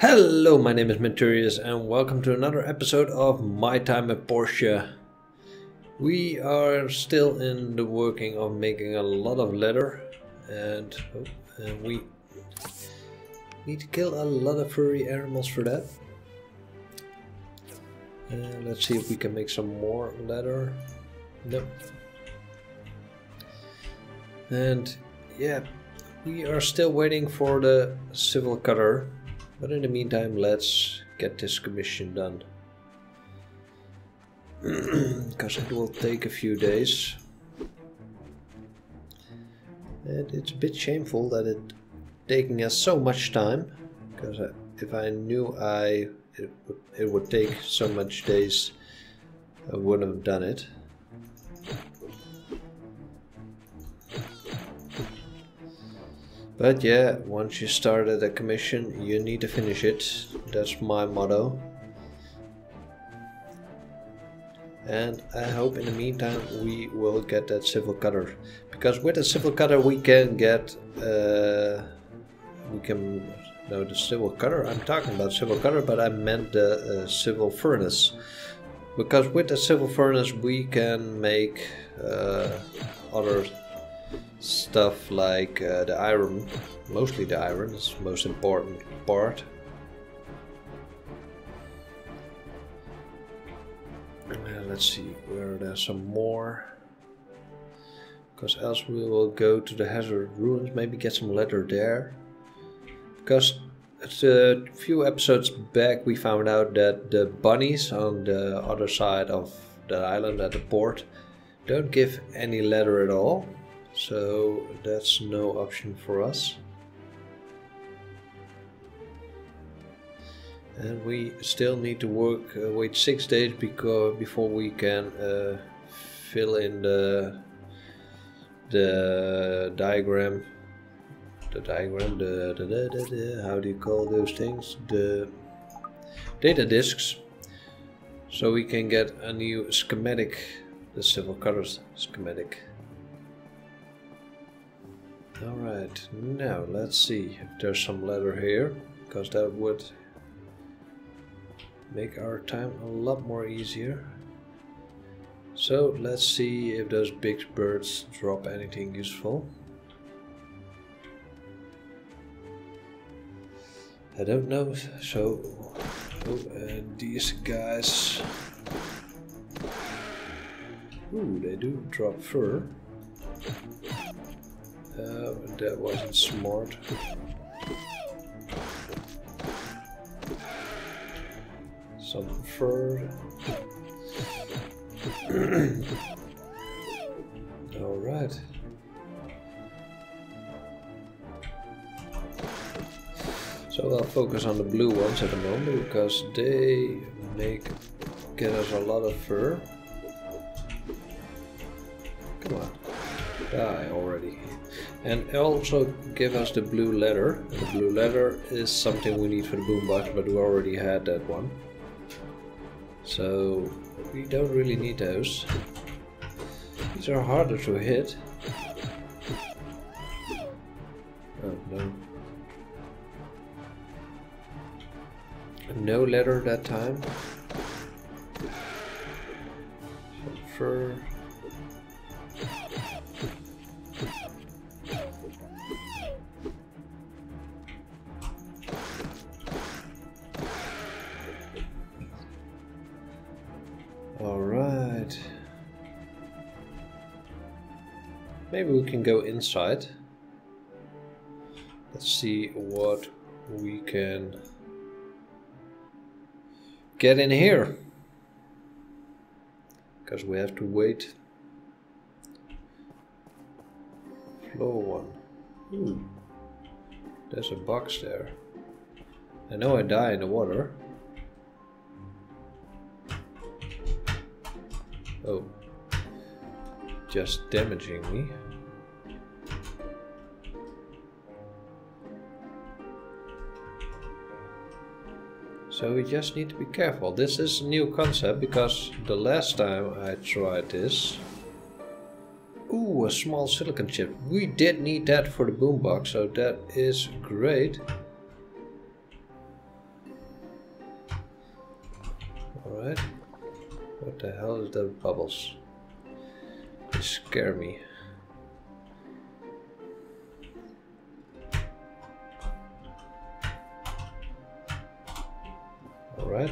Hello, my name is Menturius and welcome to another episode of My Time at Portia. We are still in the working of making a lot of leather and, oh, and we need to kill a lot of furry animals for that. Uh, let's see if we can make some more leather. Nope. And yeah, we are still waiting for the civil cutter but in the meantime, let's get this commission done. Because it will take a few days. And it's a bit shameful that it taking us so much time. Because if I knew I it would, it would take so much days, I wouldn't have done it. But yeah, once you started a commission, you need to finish it. That's my motto. And I hope in the meantime we will get that civil cutter. Because with a civil cutter we can get... Uh, we can... No, the civil cutter, I'm talking about civil cutter, but I meant the uh, civil furnace. Because with the civil furnace we can make uh, other stuff like uh, the iron, mostly the iron is the most important part. Uh, let's see where there's some more. Because else we will go to the Hazard Ruins, maybe get some leather there. Because a few episodes back we found out that the bunnies on the other side of the island at the port don't give any leather at all. So that's no option for us. And we still need to work, uh, wait six days because before we can uh, fill in the the diagram, the diagram, the, the, the, the, how do you call those things? The data disks, so we can get a new schematic, the civil colors schematic. Alright, now let's see if there's some leather here, because that would make our time a lot more easier. So let's see if those big birds drop anything useful. I don't know, so oh, these guys... Ooh, they do drop fur. Uh, that wasn't smart. Some fur. Alright. So I'll focus on the blue ones at the moment because they make get us a lot of fur. Come on. Die already and also give us the blue leather. The blue leather is something we need for the boombox, but we already had that one. So we don't really need those. These are harder to hit. Oh no. No leather that time. Some Maybe we can go inside. Let's see what we can get in here. Because we have to wait. Floor one. There's a box there. I know I die in the water. Oh. Just damaging me. So we just need to be careful. This is a new concept because the last time I tried this... Ooh, a small silicon chip. We did need that for the boombox, so that is great. Alright. What the hell is the bubbles? They scare me.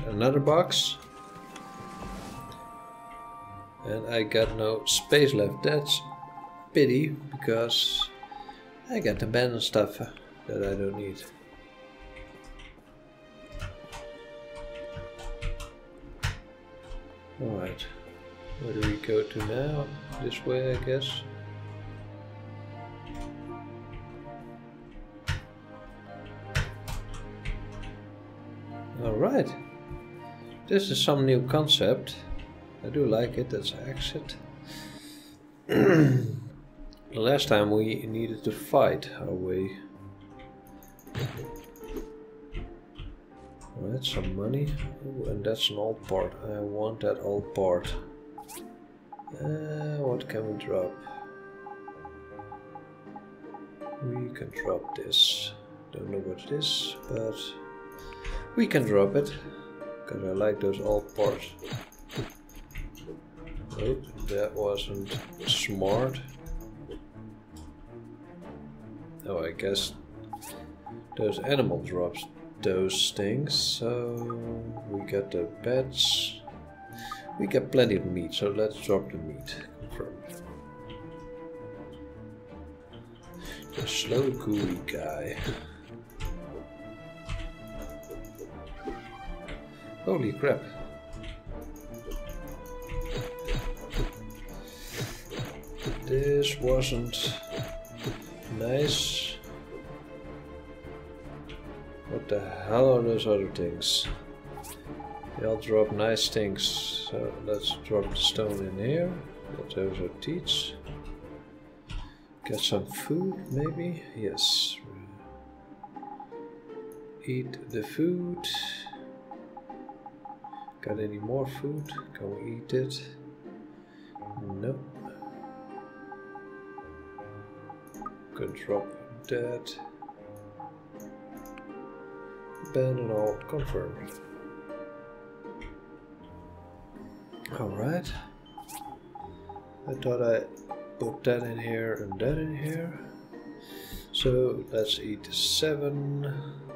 Another box. And I got no space left. That's pity because I got abandoned stuff that I don't need. Alright, where do we go to now? This way, I guess. Alright, this is some new concept. I do like it, that's exit. Last time we needed to fight our way. Alright, some money. Ooh, and that's an old part. I want that old part. Uh, what can we drop? We can drop this. Don't know what it is, but we can drop it. Because I like those old parts. Wait, that wasn't smart. Oh, I guess those animal drops those things. So we got the beds. We got plenty of meat, so let's drop the meat. The slow gooey guy. Holy crap. This wasn't nice. What the hell are those other things? They all drop nice things. So let's drop the stone in here. Get those are teats. Get some food, maybe? Yes. Eat the food. Got any more food? Can we eat it? No. Could drop that. Abandon all confirmed. Alright. I thought I put that in here and that in here. So let's eat 7.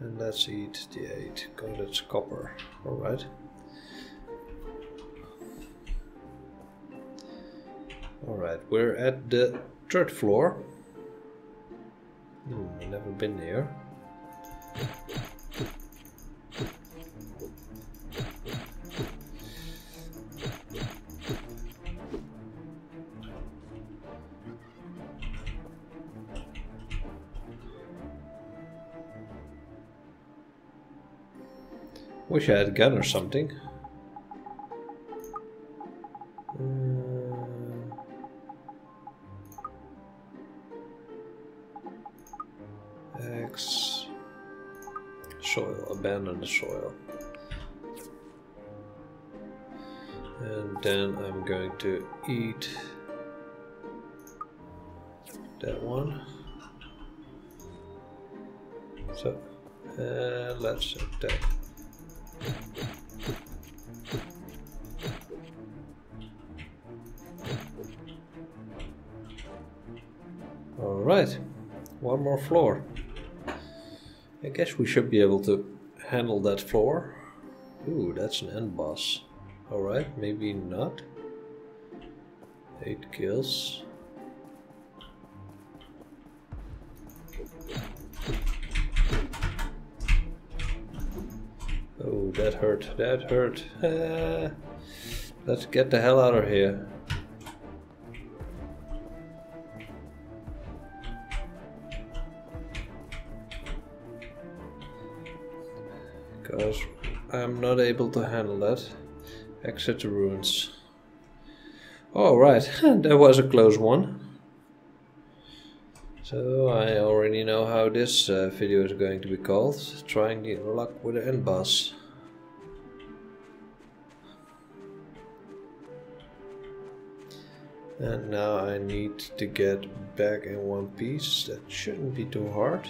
And let's eat the 8. God, it's copper. Alright. Alright, we're at the third floor. Hmm, never been there. Wish I had a gun or something. X soil, abandon the soil. And then I'm going to eat that one. So uh, let's attack. Floor. I guess we should be able to handle that floor. Ooh, that's an end boss. Alright, maybe not. 8 kills. Oh, that hurt, that hurt. Uh, let's get the hell out of here. I'm not able to handle that. Exit the ruins. Alright, that was a close one. So I already know how this uh, video is going to be called. Trying the luck with the end boss. And now I need to get back in one piece. That shouldn't be too hard.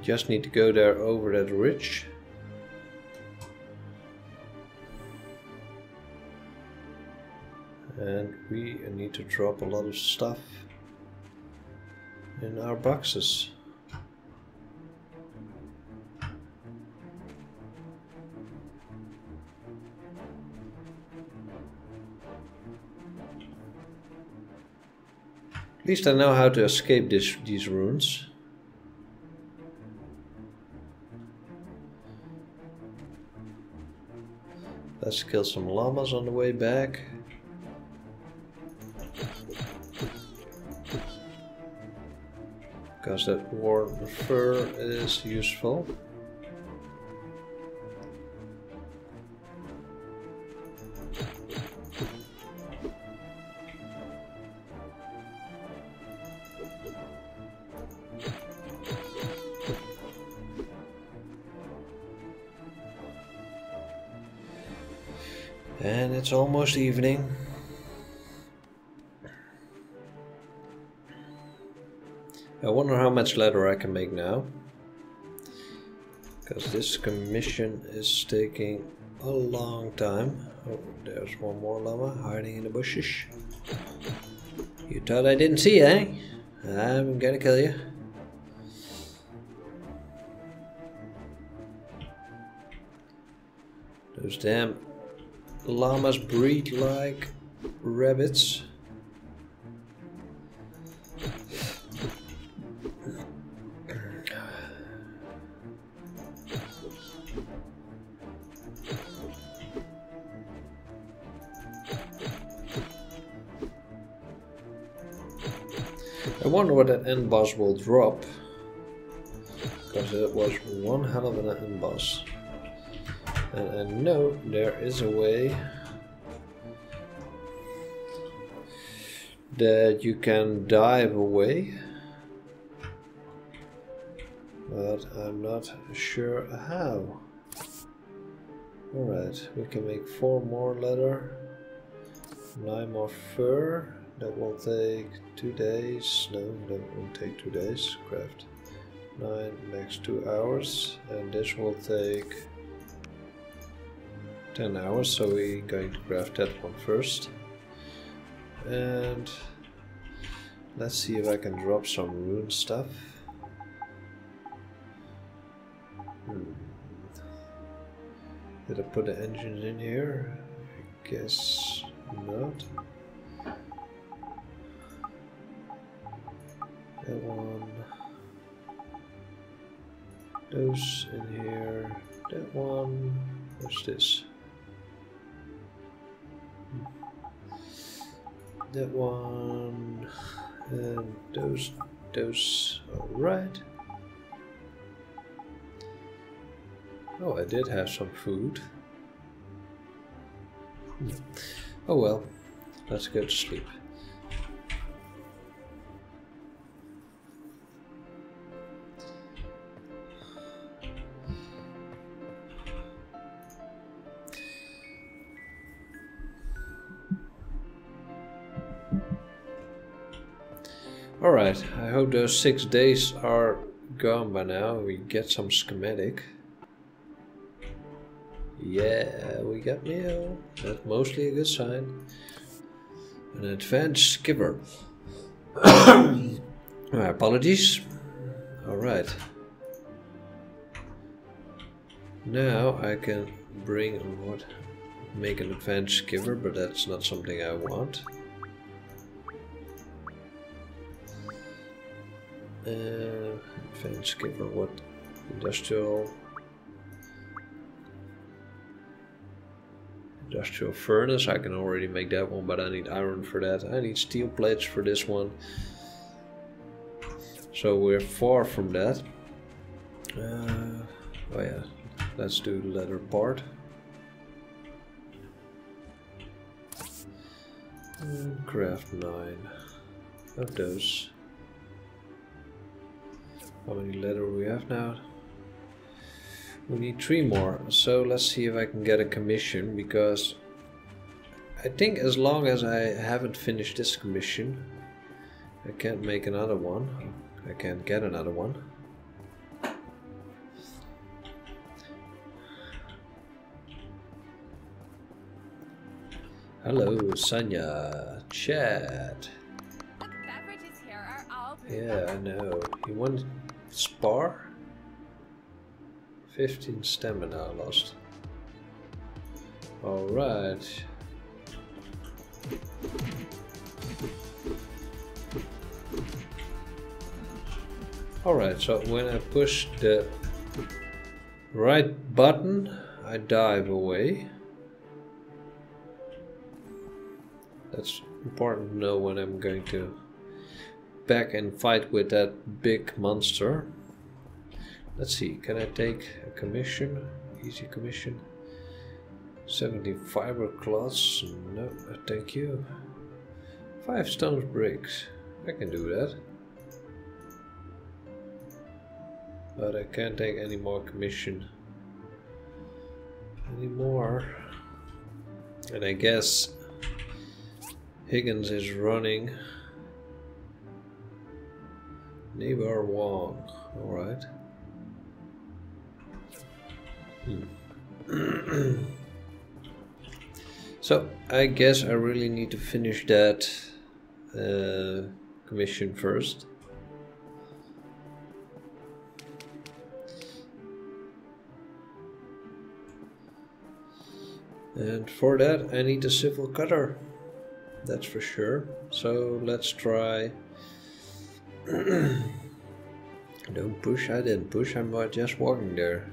Just need to go there over that ridge. And we need to drop a lot of stuff in our boxes. At least I know how to escape this, these runes. Let's kill some llamas on the way back. Because that warm fur is useful. And it's almost evening. I wonder how much leather I can make now. Because this commission is taking a long time. Oh, there's one more llama hiding in the bushes. You thought I didn't see you, eh? I'm gonna kill you. Those damn llamas breed like rabbits. I wonder what that end boss will drop. Because it was one hell of an end boss. Uh, and I know there is a way that you can dive away. But I'm not sure how. Alright, we can make four more leather, nine more fur. That will take two days. No, that won't take two days. Craft nine, max two hours. And this will take 10 hours, so we're going to craft that one first. And let's see if I can drop some rune stuff. Hmm. Did I put the engines in here? I guess not. That one. Those in here. That one. What's this? That one um, and those those all right oh I did have some food. Hmm. Oh well let's go to sleep Alright, I hope those six days are gone by now. We get some schematic. Yeah, we got meal. That's mostly a good sign. An advanced skipper. My apologies. Alright. Now I can bring what make an advanced skipper, but that's not something I want. Uh, advanced giver, what? Industrial. Industrial furnace, I can already make that one, but I need iron for that. I need steel plates for this one. So we're far from that. Uh, oh yeah, let's do the leather part. And craft nine of those. How many leather we have now? We need three more, so let's see if I can get a commission because I think as long as I haven't finished this commission, I can't make another one. I can't get another one. Hello, Sonia. Chad. Yeah, I know. You want spar? 15 stamina lost. Alright. Alright, so when I push the right button, I dive away. That's important to know when I'm going to back and fight with that big monster. Let's see, can I take a commission? Easy commission. 70 fiber cloths. No, uh, thank you. Five stones bricks. I can do that. But I can't take any more commission anymore. And I guess Higgins is running. Neighbor Wong. Alright. Hmm. so I guess I really need to finish that uh, commission first. And for that I need a civil cutter. That's for sure. So let's try don't push, I didn't push, I'm uh, just walking there.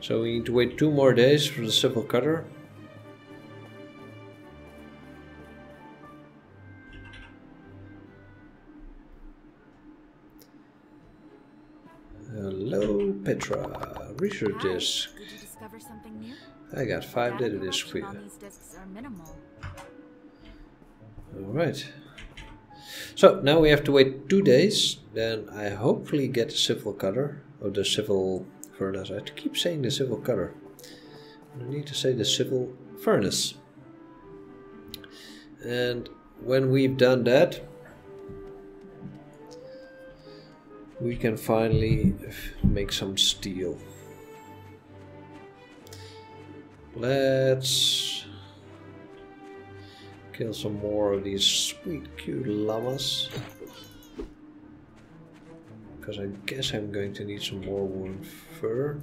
So we need to wait two more days for the civil cutter. Hello, Petra. Research disk. Did you discover something new? I got five Data disks for you. on these discs are minimal. Alright. So now we have to wait two days. Then I hopefully get the civil cutter. Or the civil furnace. I keep saying the civil cutter. I need to say the civil furnace. And when we've done that, we can finally make some steel. Let's kill some more of these sweet cute llamas. Because I guess I'm going to need some more woven fur.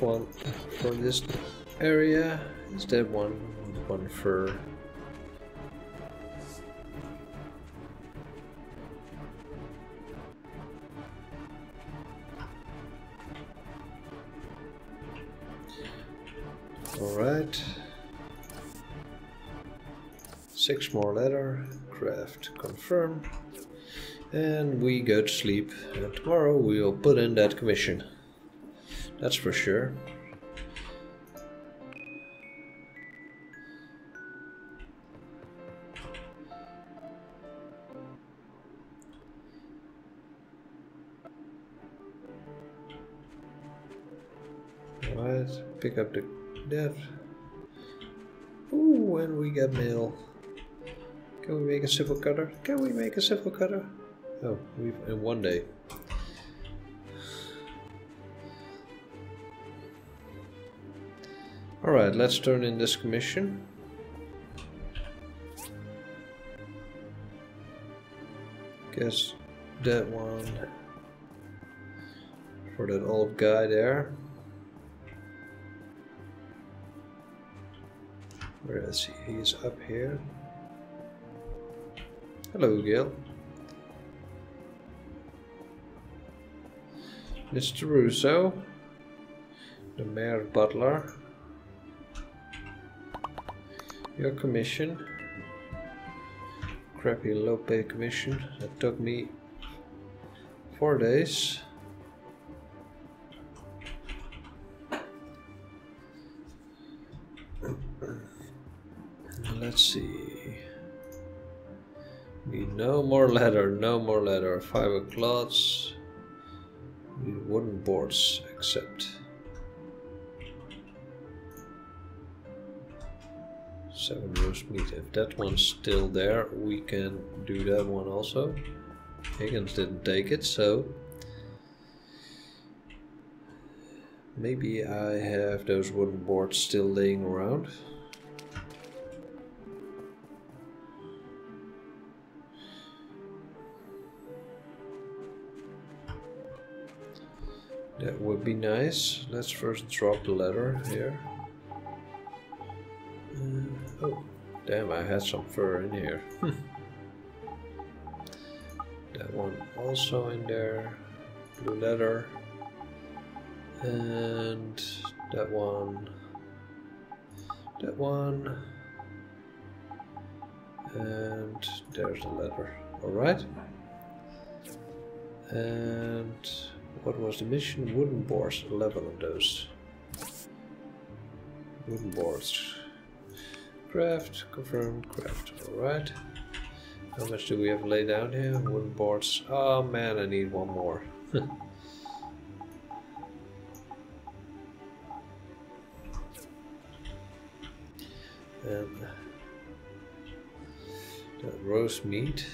One for this area is one, one fur. All right. Six more letter, craft, confirm. And we go to sleep. And tomorrow we will put in that commission. That's for sure. Alright, pick up the dev. Ooh, and we got mail. Can we make a civil cutter? Can we make a civil cutter? Oh, we in one day. Alright, let's turn in this commission. Guess that one for that old guy there. Where is he? He's up here. Hello, Gil. Mr. Russo. The mayor butler. Your commission. crappy low pay commission that took me four days. Let's see. Need no more leather, no more leather. Fiber cloths. Need wooden boards, except. Seven roast meat. If that one's still there, we can do that one also. Higgins didn't take it, so maybe I have those wooden boards still laying around. That would be nice. Let's first drop the letter here. Damn, I had some fur in here. Hmm. that one also in there. Blue leather. And that one. That one. And there's the letter. Alright. And what was the mission? Wooden boards, 11 of those. Wooden boards. Craft, confirm, craft. Alright. How much do we have laid down here? Wooden boards. Oh man, I need one more. and that um, uh, roast meat.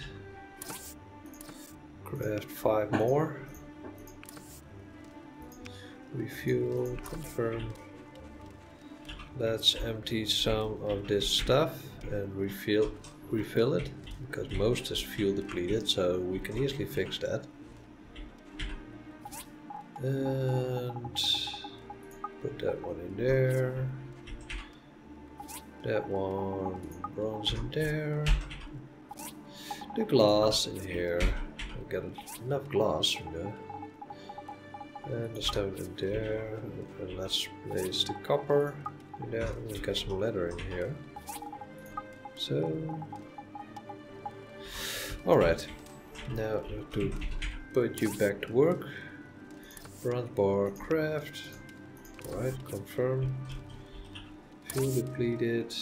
Craft five more. Refuel, confirm. Let's empty some of this stuff and refill refill it because most is fuel depleted so we can easily fix that. And put that one in there. That one bronze in there. The glass in here. I've got enough glass, you know. And the stone in there. And let's place the copper there. We got some leather in here. So. Alright. Now to put you back to work. Bronze bar craft. Alright, confirm. Fuel depleted.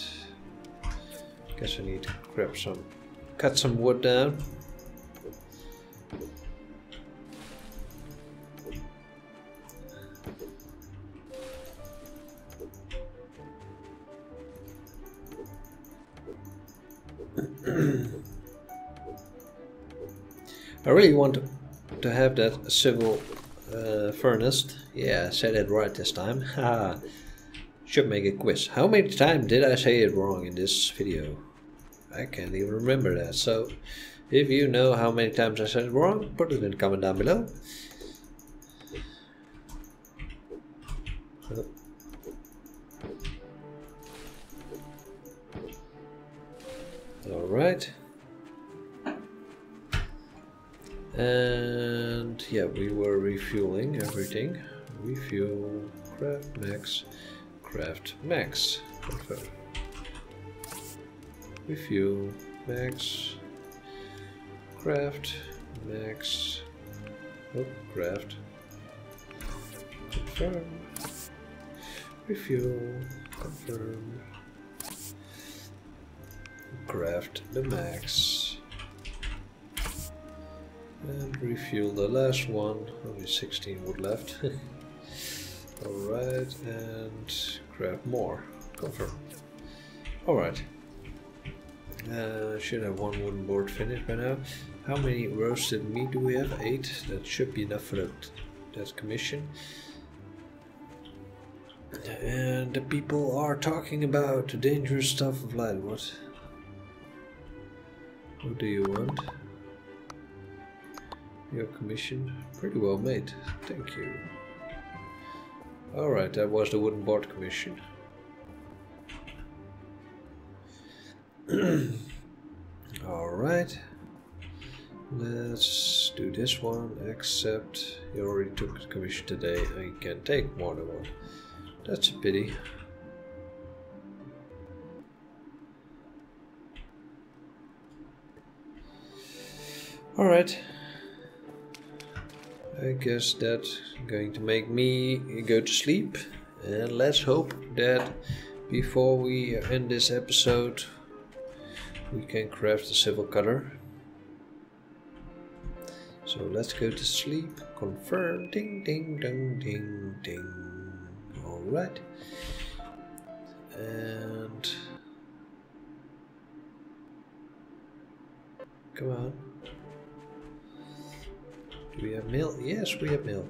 Guess I need to grab some cut some wood down. Really want to have that civil uh, furnace. Yeah, I said it right this time. Should make a quiz. How many times did I say it wrong in this video? I can't even remember that. So, if you know how many times I said it wrong, put it in the comment down below. Alright. And yeah, we were refueling everything. Refuel, craft max, craft max. Confirm. Refuel, max, craft, max, oh, craft, confirm, refuel, confirm, craft the max, and refuel the last one, only 16 wood left. Alright, and grab more, confirm. Alright. Uh, should have one wooden board finished by now. How many roasted meat do we have? Eight. That should be enough for that, that commission. And the people are talking about the dangerous stuff of light. What? What do you want? Your commission? Pretty well made. Thank you. Alright, that was the wooden board commission. Alright. Let's do this one, except you already took the commission today I can take more than one. That's a pity. Alright. I guess that's going to make me go to sleep. And let's hope that before we end this episode, we can craft a civil cutter. So let's go to sleep. Confirm. Ding, ding, ding, ding, ding. Alright. And. Come on. Do we have mail? Yes, we have mail.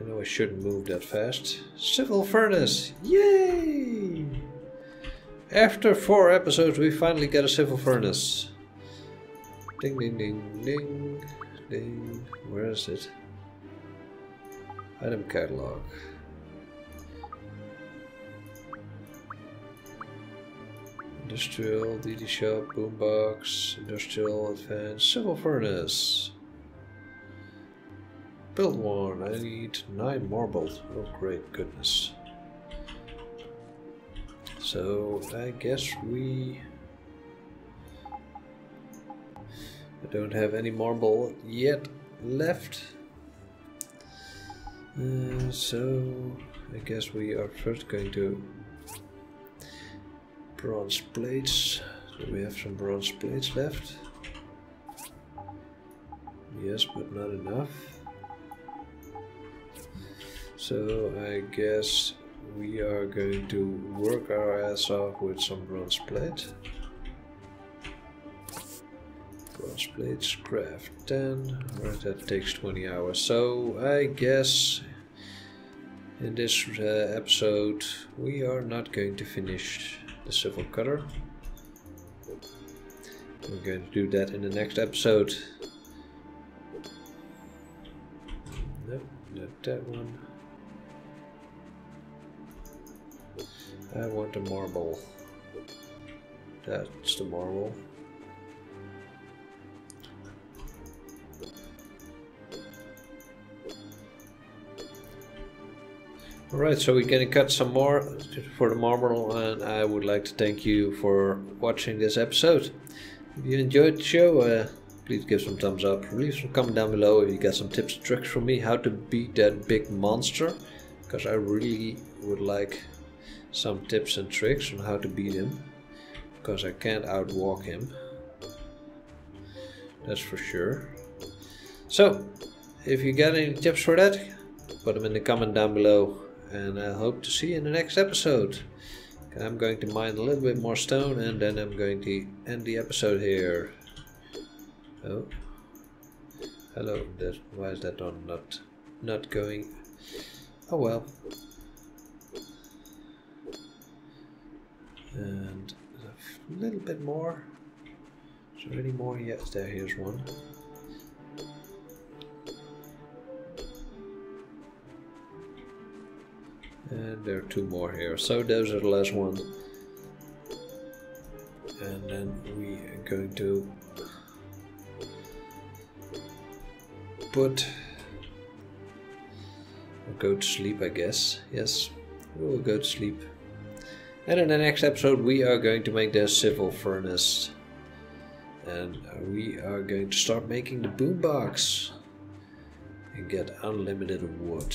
I know I shouldn't move that fast. Civil furnace! Yay! After four episodes, we finally get a civil furnace. Ding, ding, ding, ding, ding. Where is it? Item catalog. Industrial, DD shop, boombox, industrial, advanced, civil furnace. Build one. I need nine marble. Oh, great goodness. So I guess we. I don't have any marble yet left. Uh, so I guess we are first going to bronze plates. Do we have some bronze plates left? Yes, but not enough. So I guess we are going to work our ass off with some bronze plate. Bronze plates, craft 10, or that takes 20 hours. So I guess in this uh, episode we are not going to finish the civil cutter. We're going to do that in the next episode. No, not that one. I want a marble. That's the marble. Alright, so we're gonna cut some more for the marble and I would like to thank you for watching this episode. If you enjoyed the show, uh, please give some thumbs up. Leave some comment down below if you got some tips and tricks from me how to beat that big monster. Because I really would like some tips and tricks on how to beat him. Because I can't outwalk him. That's for sure. So, if you got any tips for that, put them in the comment down below and I hope to see you in the next episode. I'm going to mine a little bit more stone and then I'm going to end the episode here. Oh. Hello, that, why is that on not, not going? Oh well. And a little bit more. Is there any more? Yes, there, here's one. And there are two more here. So those are the last ones. And then we are going to put we'll go to sleep I guess. Yes, we will go to sleep. And in the next episode we are going to make the civil furnace. And we are going to start making the boombox and get unlimited wood.